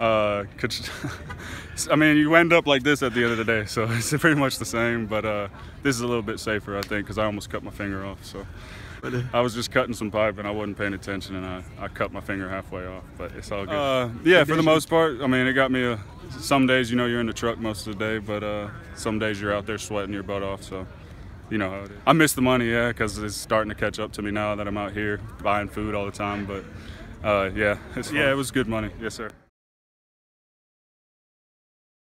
Uh, could, I mean, you end up like this at the end of the day, so it's pretty much the same. But uh, this is a little bit safer, I think, because I almost cut my finger off. So I was just cutting some pipe and I wasn't paying attention, and I, I cut my finger halfway off. But it's all good. Uh, yeah, for the most part, I mean, it got me. A, some days, you know, you're in the truck most of the day, but uh, some days you're out there sweating your butt off. So you know how it is. I miss the money, yeah, because it's starting to catch up to me now that I'm out here buying food all the time. But uh, yeah, yeah, it was good money. Yes, sir.